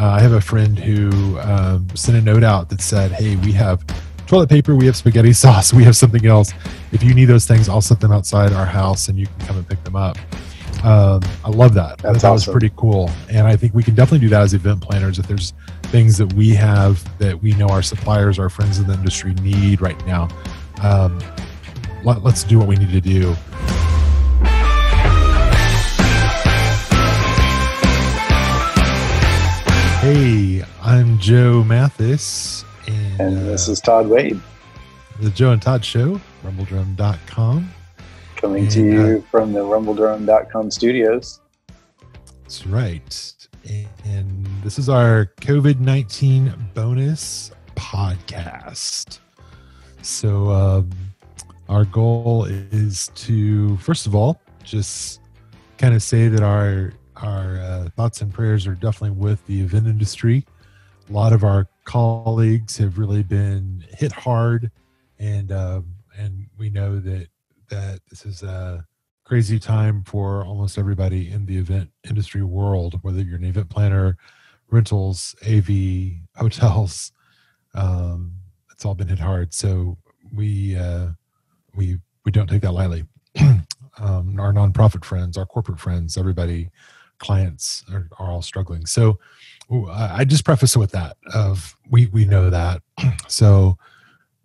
Uh, I have a friend who um, sent a note out that said, "Hey, we have toilet paper, we have spaghetti sauce, we have something else. If you need those things, I'll set them outside our house, and you can come and pick them up." Um, I love that. That's that was awesome. pretty cool, and I think we can definitely do that as event planners. If there's things that we have that we know our suppliers, our friends in the industry need right now, um, let, let's do what we need to do. Joe Mathis, and, And this uh, is Todd Wade the Joe and Todd Show, rumbledrum.com. coming to and, you from the rumbledrum.com studios. That's right. And this is our COVID 19 bonus podcast. So, um, our goal is to, first of all, just kind of say that our our uh, thoughts and prayers are definitely with the event industry. A lot of our colleagues have really been hit hard, and um, and we know that that this is a crazy time for almost everybody in the event industry world, whether you're an event planner, rentals, AV, hotels. Um, it's all been hit hard. So we uh, we we don't take that lightly. um, our nonprofit friends, our corporate friends, everybody, clients are, are all struggling. So I just preface it with that of we we know that. so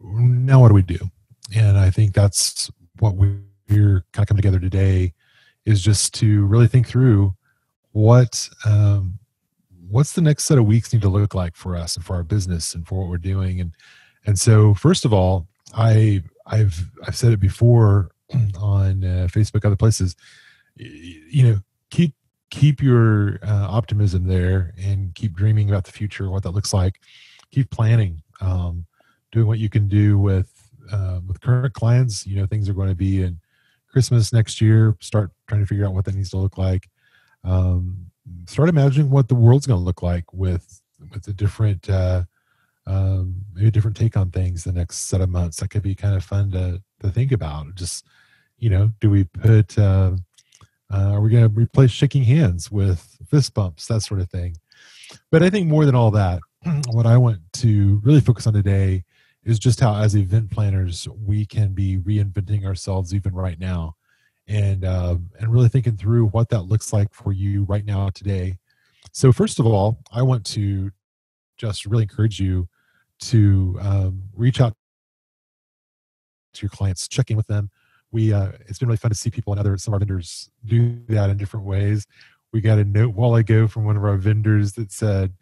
now what do we do? And I think that's what we- we're kind of coming together today is just to really think through what um, what's the next set of weeks need to look like for us and for our business and for what we're doing and and so first of all i i've i've said it before on uh, facebook other places you know keep keep your uh, optimism there and keep dreaming about the future what that looks like. Keep planning um, doing what you can do with uh, with current clients you know things are going to be in christmas next year. Start trying to figure out what that needs to look like. Um, start imagining what the world's going to look like with with a different uh, um, maybe a different take on things the next set of months. That could be kind of fun to to think about. Just you know do we put uh, uh, are we going to replace shaking hands with fist bumps that sort of thing? But i think more than all that what i want to really focus on today is just how as event planners we can be reinventing ourselves even right now. And um, and really thinking through what that looks like for you right now today. So first of all i want to just really encourage you to um, reach out to your clients check in with them we uh, it's been really fun to see people and other some of our vendors do that in different ways. We got a note while ago from one of our vendors that said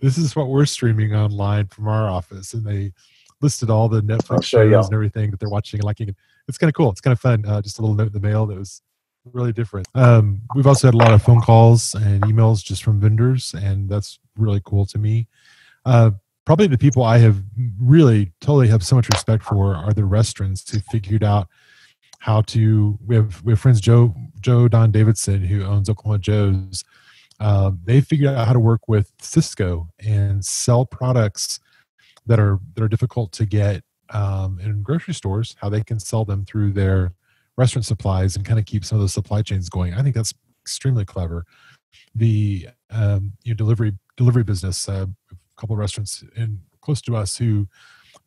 this is what we're streaming online from our office and they listed all the netflix shows y'all. and everything that they're watching and liking it's kind of cool. It's kind of fun uh, just a little note in the mail that was really different. Um, we've also had a lot of phone calls and emails just from vendors and that's really cool to me. Uh, probably the people i have really totally have so much respect for are the restaurants who figured out how to we have we have friends joe joe don davidson who owns oklahoma joe's. Um, they figured out how to work with Sysco and sell products that are that are difficult to get um, in grocery stores how they can sell them through their restaurant supplies and kind of keep some of those supply chains going. I think that's extremely clever. The um, you know, delivery delivery business uh, a couple of restaurants in close to us who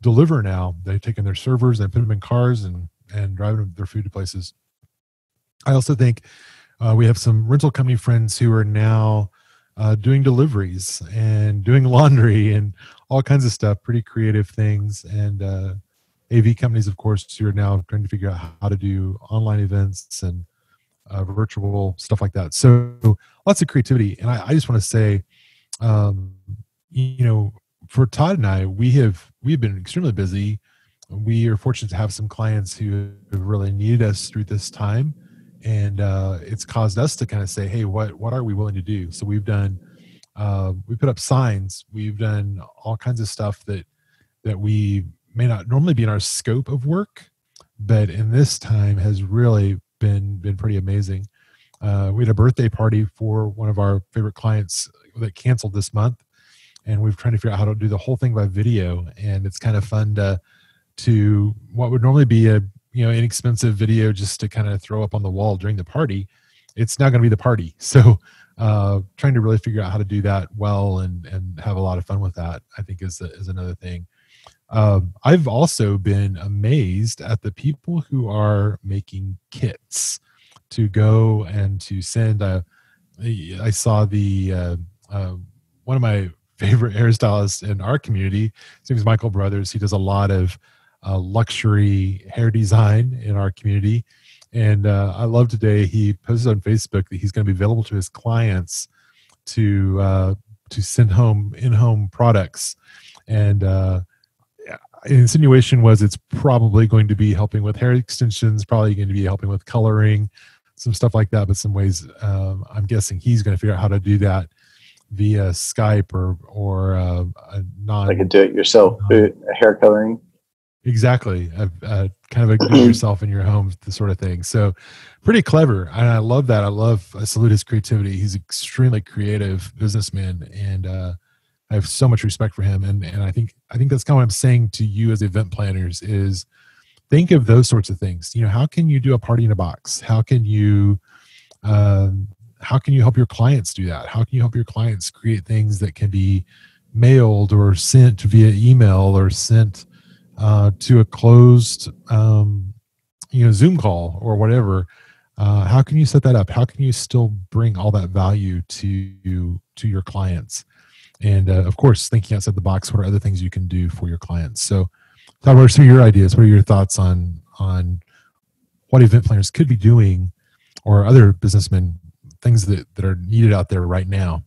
deliver now they've taken their servers and put them in cars and and driving their food to places. I also think uh, we have some rental company friends who are now uh, doing deliveries and doing laundry and all kinds of stuff pretty creative things. And uh, av companies of course who are now trying to figure out how to do online events and uh, virtual stuff like that. So lots of creativity. And i, I just want to say um, you know for todd and i we have we've been extremely busy we are fortunate to have some clients who have really needed us through this time. And uh, it's caused us to kind of say hey what what are we willing to do? So we've done uh, we put up signs. We've done all kinds of stuff that that we may not normally be in our scope of work but in this time has really been been pretty amazing. Uh, we had a birthday party for one of our favorite clients that canceled this month and we've trying to figure out how to do the whole thing by video and it's kind of fun to to what would normally be a you know inexpensive video just to kind of throw up on the wall during the party it's now going to be the party so uh, trying to really figure out how to do that well and and have a lot of fun with that i think is is another thing um, i've also been amazed at the people who are making kits to go and to send a, I saw the uh, uh, one of my favorite hairstylists in our community. His name is Michael Brothers. He does a lot of uh, luxury hair design in our community, and uh, I love today he posted on Facebook that he's going to be available to his clients to uh, to send home in home products, and uh, insinuation was it's probably going to be helping with hair extensions, probably going to be helping with coloring, some stuff like that. But some ways um, I'm guessing he's going to figure out how to do that via Skype or or uh, a non like a do-it-yourself hair coloring. Exactly, kind of a yourself in your home, the sort of thing. So, pretty clever, and I love that. I love I salute his creativity. He's extremely creative businessman, and uh, I have so much respect for him. And and I think I think that's kind of what I'm saying to you as event planners is think of those sorts of things. You know, how can you do a party in a box? How can you um, how can you help your clients do that? How can you help your clients create things that can be mailed or sent via email or sent uh, to a closed, um, you know, Zoom call or whatever? Uh, how can you set that up? How can you still bring all that value to to your clients? And uh, of course, thinking outside the box, what are other things you can do for your clients? So, what are some of your ideas? What are your thoughts on on what event planners could be doing, or other businessmen things that, that are needed out there right now?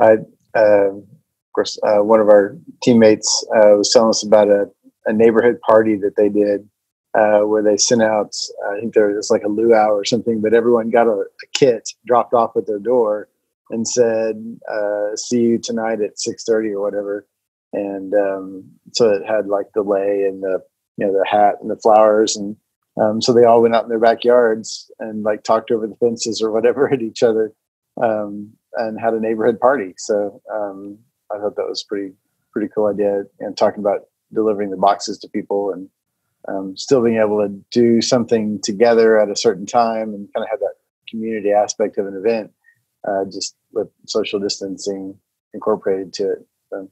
I, of course, uh, one of our teammates uh, was telling us about a, a, neighborhood party that they did uh, where they sent out, I think there was like a luau or something, but everyone got a, a kit dropped off at their door and said, uh, see you tonight at 6.30 or whatever. And um, so it had like the lei and the, you know, the hat and the flowers and um, so they all went out in their backyards and like talked over the fences or whatever at each other um, and had a neighborhood party. So um, I thought that was pretty pretty cool idea. And talking about delivering the boxes to people and um, still being able to do something together at a certain time and kind of have that community aspect of an event, uh, just with social distancing incorporated to it. So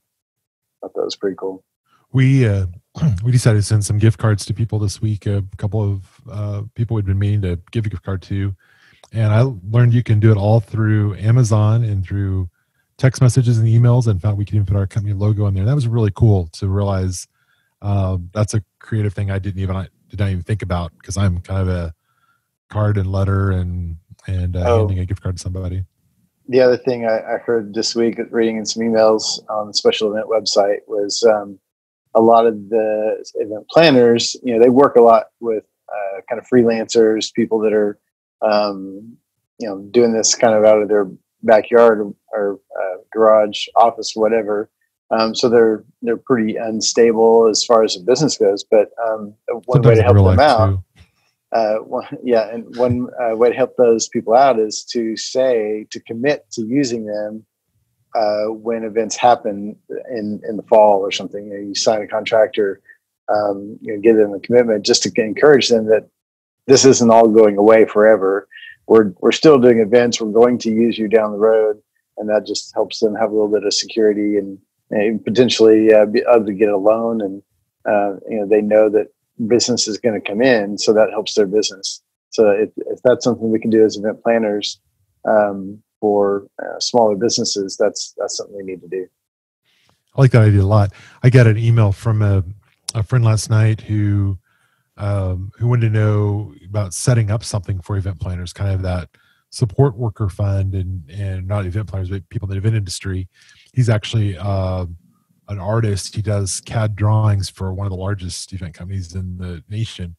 I thought that was pretty cool. We uh, we decided to send some gift cards to people this week. A couple of uh, people we'd been meaning to give a gift card to, and I learned you can do it all through Amazon and through text messages and emails, and found we could even put our company logo in there. That was really cool to realize. Um, that's a creative thing I didn't even I did not even think about because I'm kind of a card and letter and and uh, oh. handing a gift card to somebody. The other thing I, I, heard this week, reading in some emails on the special event website, was um, a lot of the event planners, you know, they work a lot with uh, kind of freelancers, people that are, um, you know, doing this kind of out of their backyard or uh, garage, office, whatever. Um, so they're they're pretty unstable as far as the business goes. But um, one Sometimes way to help them out, uh, one, yeah, and one uh, way to help those people out is to say to commit to using them uh, when events happen in in the fall or something. You, know, you sign a contract or um, you know, give them a commitment just to encourage them that this isn't all going away forever. We're we're still doing events. We're going to use you down the road, and that just helps them have a little bit of security and, and potentially uh, be able to get a loan. And uh, you know, they know that business is going to come in, so that helps their business. So if, if that's something we can do as event planners, um, for uh, smaller businesses, that's that's something we need to do. I like that idea a lot. I got an email from a, a friend last night who um, who wanted to know about setting up something for event planners, kind of that support worker fund, and and not event planners, but people in the event industry. He's actually uh, an artist. He does CAD drawings for one of the largest event companies in the nation,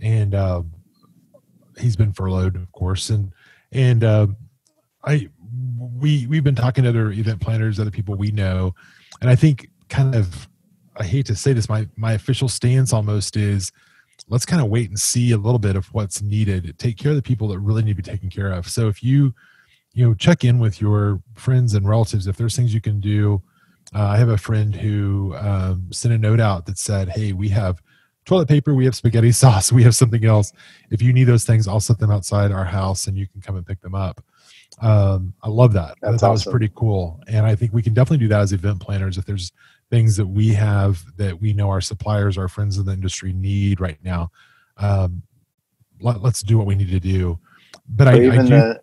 and uh, he's been furloughed, of course, and and uh, I we we've been talking to other event planners, other people we know, and I think kind of I hate to say this, my my official stance almost is let's kind of wait and see a little bit of what's needed. Take care of the people that really need to be taken care of. So if you you know check in with your friends and relatives if there's things you can do. Uh, I have a friend who um, sent a note out that said, "Hey, we have." toilet paper, we have spaghetti sauce, we have something else. If you need those things, I'll set them outside our house and you can come and pick them up um, I love that. That's that was awesome. pretty cool, and I think we can definitely do that as event planners. If there's things that we have that we know our suppliers, our friends in the industry need right now, um, let, us do what we need to do. But I, even I do, the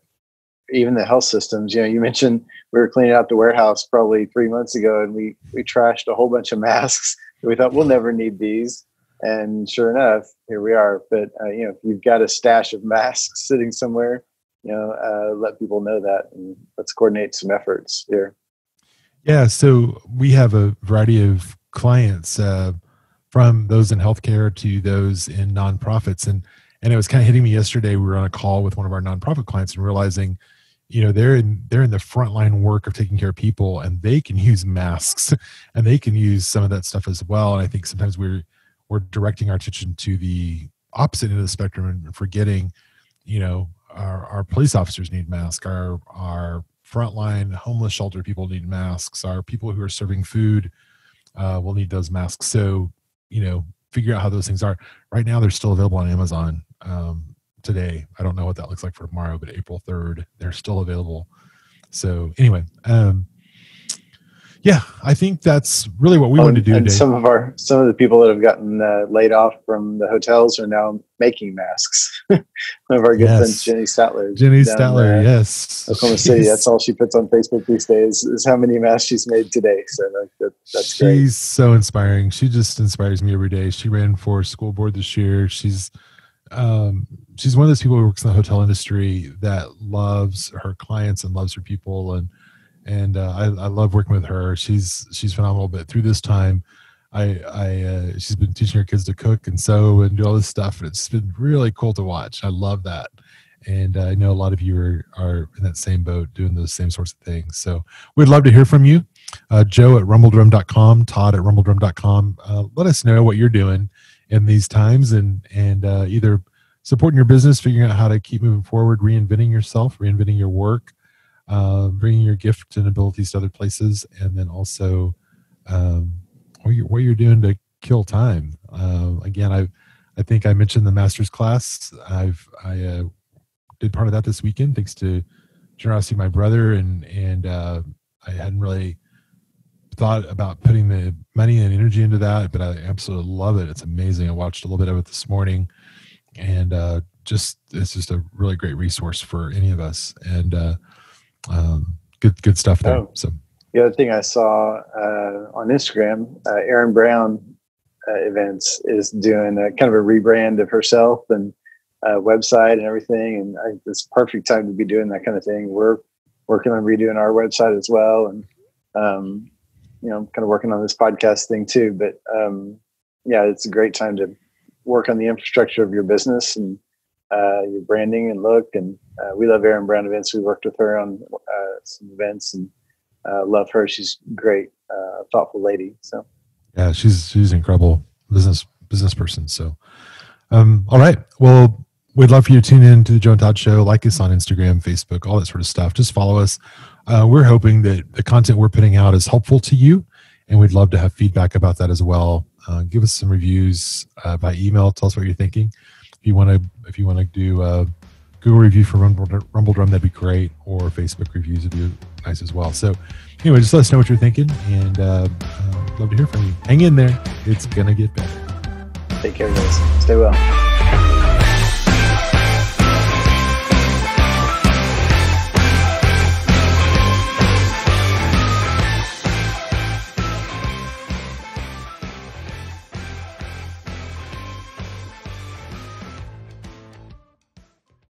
even the health systems. You know, you mentioned we were cleaning out the warehouse probably three months ago, and we we trashed a whole bunch of masks. We thought we'll never need these, and sure enough, here we are. But uh, you know, if you've got a stash of masks sitting somewhere, you know, uh, let people know that, and let's coordinate some efforts here. Yeah, so we have a variety of clients uh, from those in healthcare to those in nonprofits, and and it was kind of hitting me yesterday. We were on a call with one of our nonprofit clients and realizing, you know, they're in they're in the frontline work of taking care of people, and they can use masks, and they can use some of that stuff as well. And I think sometimes we're we're directing our attention to the opposite end of the spectrum and forgetting, you know, our, our police officers need masks, our our frontline homeless shelter people need masks. Our people who are serving food uh, will need those masks. So you know figure out how those things are. Right now they're still available on amazon um, today. I don't know what that looks like for tomorrow but april 3rd they're still available. So anyway um, yeah i think that's really what we Oh, wanted to do and today some of our some of the people that have gotten uh, laid off from the hotels are now making masks. One of our good Yes. friends, Jenny Statler. jenny statler yes Oklahoma City. That's all she puts on Facebook these days is how many masks she's made today. So that, that's she's great. so inspiring. She just inspires me every day. She ran for school board this year. She's um, she's one of those people who works in the hotel industry that loves her clients and loves her people, and and uh, I, I love working with her. She's she's phenomenal. But through this time, I I uh, she's been teaching her kids to cook and sew and do all this stuff, and it's been really cool to watch. I love that. And uh, I know a lot of you are, are in that same boat doing those same sorts of things. So we'd love to hear from you uh, joe at rumbledrum.com todd at rumbledrum.com uh, let us know what you're doing in these times and and uh, either supporting your business figuring out how to keep moving forward reinventing yourself reinventing your work uh, bringing your gift and abilities to other places and then also um, what, you're, what you're doing to kill time uh, again i i think i mentioned the master's class i've i uh, did part of that this weekend thanks to generosity my brother and and uh, i hadn't really thought about putting the money and energy into that, but I absolutely love it. It's amazing. I watched a little bit of it this morning, and uh, just it's just a really great resource for any of us, and uh, um, good good stuff there. Oh. So The other thing I saw uh, on Instagram, uh, Erin Brown uh, Events is doing a kind of a rebrand of herself and uh, website and everything. And I, think it's perfect time to be doing that kind of thing. We're working on redoing our website as well, and um, you know, kind of working on this podcast thing too. But um, yeah, it's a great time to work on the infrastructure of your business and uh, your branding and look. And uh, we love Erin Brown Events. We worked with her on uh, some events and uh, love her. She's great, uh, thoughtful lady. So yeah, she's she's incredible business business person. So um, all right, well. We'd love for you to tune in to the Joe and Todd Show. Like us on Instagram, Facebook, all that sort of stuff. Just follow us. Uh, we're hoping that the content we're putting out is helpful to you, and we'd love to have feedback about that as well. Give us some reviews by email. Tell us what you're thinking. If you want to, if you want to do a Google review for Rumble, Rumble Drum, that'd be great. Or Facebook reviews would be nice as well. So, anyway, just let us know what you're thinking, and uh, uh, love to hear from you. Hang in there; it's gonna get better. take care, guys. Stay well.